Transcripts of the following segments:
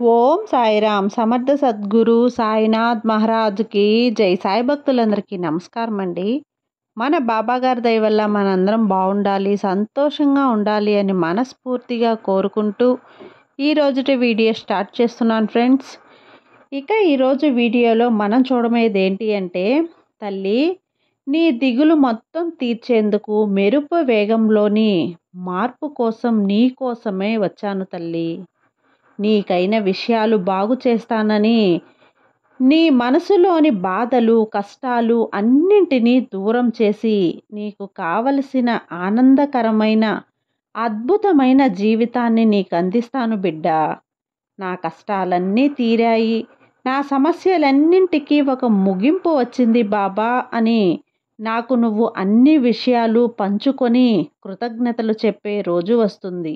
ఓం సాయిరామ్. సమర్థ సద్గురు సాయినాథ్ మహారాజుకి జై. సాయి భక్తులందరికీ నమస్కారం అండి మన బాబాగారి దయ వల్ల మనందరం బాగుండాలి సంతోషంగా ఉండాలి అని మనస్ఫూర్తిగా కోరుకుంటూ ఈరోజుటి వీడియో స్టార్ట్ చేస్తున్నాను ఫ్రెండ్స్. ఇక ఈరోజు వీడియోలో మనం చూడమేది ఏంటి అంటే తల్లి నీ దిగులు మొత్తం తీర్చేందుకు మెరుపు వేగంలోని మార్పు కోసం నీ కోసమే వచ్చాను తల్లి. నీకైన విషయాలు బాగు చేస్తానని. నీ మనసులోని బాధలు కష్టాలు అన్నింటినీ దూరం చేసి నీకు కావలసిన ఆనందకరమైన అద్భుతమైన జీవితాన్ని నీకు అందిస్తాను బిడ్డ. నా కష్టాలన్నీ తీరాయి. నా సమస్యలన్నింటికీ ఒక ముగింపు వచ్చింది బాబా అని నాకు నువ్వు అన్ని విషయాలు పంచుకొని కృతజ్ఞతలు చెప్పే రోజు వస్తుంది.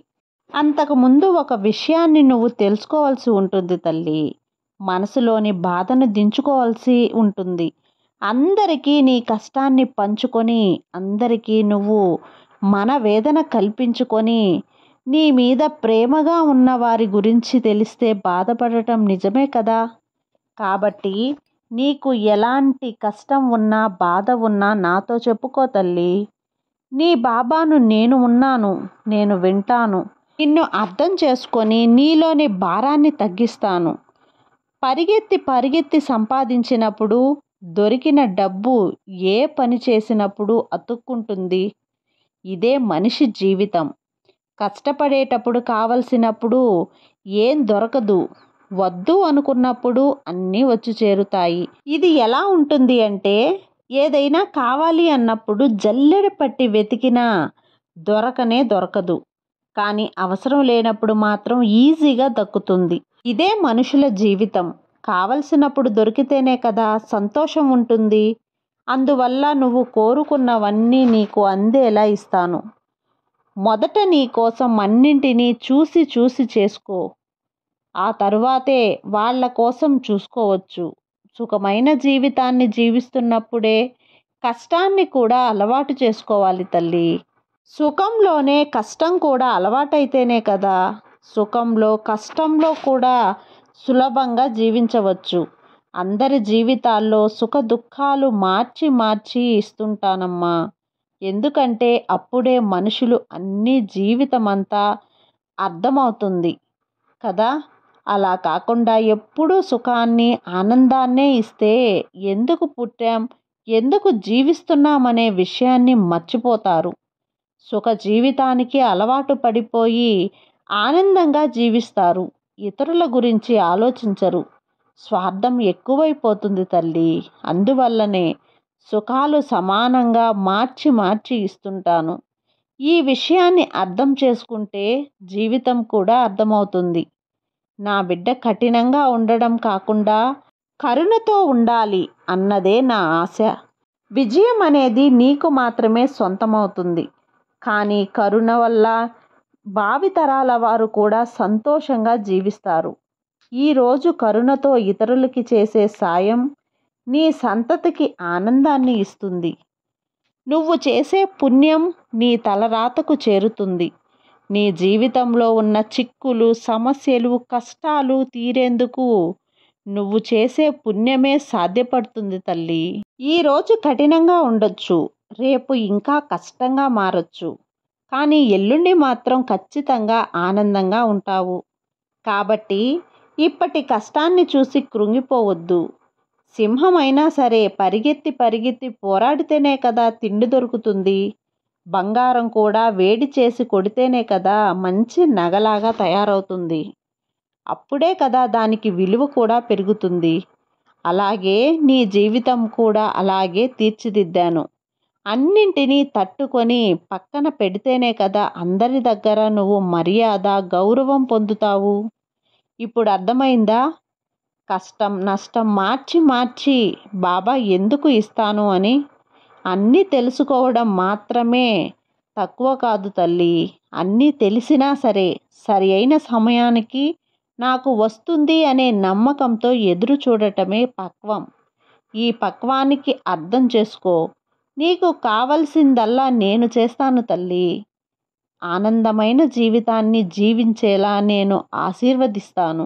అంతకుముందు ఒక విషయాన్ని నువ్వు తెలుసుకోవాల్సి ఉంటుంది తల్లి. మనసులోని బాధను దించుకోవాల్సి ఉంటుంది. అందరికీ నీ కష్టాన్ని పంచుకొని అందరికీ నువ్వు మన వేదన కల్పించుకొని నీ మీద ప్రేమగా ఉన్న వారి గురించి తెలిస్తే బాధపడటం నిజమే కదా? కాబట్టి నీకు ఎలాంటి కష్టం ఉన్నా బాధ ఉన్నా నాతో చెప్పుకో తల్లి. నీ బాబాను నేను ఉన్నాను నేను వింటాను. నిన్ను అర్థం చేసుకొని నీలోని భారాన్ని తగ్గిస్తాను. పరిగెత్తి పరిగెత్తి సంపాదించినప్పుడు దొరికిన డబ్బు ఏ పని చేసినప్పుడు అతుక్కుంటుంది. ఇదే మనిషి జీవితం. కష్టపడేటప్పుడు కావలసినప్పుడు ఏం దొరకదు. వద్దు అనుకున్నప్పుడు అన్నీ వచ్చి చేరుతాయి. ఇది ఎలా ఉంటుంది అంటే ఏదైనా కావాలి అన్నప్పుడు జల్లెడ పట్టి వెతికినా దొరకనే దొరకదు. కానీ అవసరం లేనప్పుడు మాత్రం ఈజీగా దక్కుతుంది. ఇదే మనుషుల జీవితం. కావలసినప్పుడు దొరికితేనే కదా సంతోషం ఉంటుంది. అందువల్ల నువ్వు కోరుకున్నవన్నీ నీకు అందేలా ఇస్తాను. మొదట నీ కోసం అన్నింటినీ చూసి చూసి చేసుకో. ఆ తరువాతే వాళ్ళ కోసం చూసుకోవచ్చు. సుఖమైన జీవితాన్ని జీవిస్తున్నప్పుడే కష్టాన్ని కూడా అలవాటు చేసుకోవాలి తల్లి. సుఖంలోనే కష్టం కూడా అలవాటైతేనే కదా. సుఖంలో కష్టంలో కూడా సులభంగా జీవించవచ్చు. అందరి జీవితాల్లో సుఖ దుఃఖాలు మార్చి మార్చి ఇస్తుంటానమ్మా. ఎందుకంటే అప్పుడే మనుషులు అన్ని జీవితమంతా అర్థమవుతుంది కదా. అలా కాకుండా ఎప్పుడూ సుఖాన్ని ఆనందాన్నే ఇస్తే ఎందుకు పుట్టాం ఎందుకు జీవిస్తున్నామనే విషయాన్ని మర్చిపోతారు. సుఖ జీవితానికి అలవాటు పడిపోయి ఆనందంగా జీవిస్తారు. ఇతరుల గురించి ఆలోచించరు. స్వార్థం ఎక్కువైపోతుంది తల్లి. అందువల్లనే సుఖాలు సమానంగా మార్చి మార్చి ఇస్తుంటాను. ఈ విషయాన్ని అర్థం చేసుకుంటే జీవితం కూడా అర్థమవుతుంది. నా బిడ్డ కఠినంగా ఉండడం కాకుండా కరుణతో ఉండాలి అన్నదే నా ఆశ. విజయం అనేది నీకు మాత్రమే సొంతమవుతుంది. కానీ కరుణ వల్ల భావితరాల వారు కూడా సంతోషంగా జీవిస్తారు. ఈరోజు కరుణతో ఇతరులకి చేసే సాయం నీ సంతతికి ఆనందాన్ని ఇస్తుంది. నువ్వు చేసే పుణ్యం నీ తలరాతకు చేరుతుంది. నీ జీవితంలో ఉన్న చిక్కులు సమస్యలు కష్టాలు తీరేందుకు నువ్వు చేసే పుణ్యమే సాధ్యపడుతుంది తల్లి. ఈరోజు కఠినంగా ఉండొచ్చు. రేపు ఇంకా కష్టంగా మారచ్చు. కానీ ఎల్లుండి మాత్రం ఖచ్చితంగా ఆనందంగా ఉంటావు. కాబట్టి ఇప్పటి కష్టాన్ని చూసి కృంగిపోవద్దు. సింహమైనా సరే పరిగెత్తి పరిగెత్తి పోరాడితేనే కదా తిండి దొరుకుతుంది. బంగారం కూడా వేడి చేసి కొడితేనే కదా మంచి నగలాగా తయారవుతుంది. అప్పుడే కదా దానికి విలువ కూడా పెరుగుతుంది. అలాగే నీ జీవితం కూడా అలాగే తీర్చిదిద్దాను. అన్నింటినీ తట్టుకొని పక్కన పెడితేనే కదా అందరి దగ్గర నువ్వు మర్యాద గౌరవం పొందుతావు. ఇప్పుడు అర్థమైందా? కష్టం నష్టం మార్చి మార్చి బాబా ఎందుకు ఇస్తాను అని అన్నీ తెలుసుకోవడం మాత్రమే తక్కువ కాదు తల్లి. అన్నీ తెలిసినా సరే సరి అయిన సమయానికి నాకు వస్తుంది అనే నమ్మకంతో ఎదురు చూడటమే పక్వం. ఈ పక్వానికి అర్థం చేసుకో. నీకు కావలసిందల్లా నేను చేస్తాను తల్లి. ఆనందమైన జీవితాన్ని జీవించేలా నేను ఆశీర్వదిస్తాను.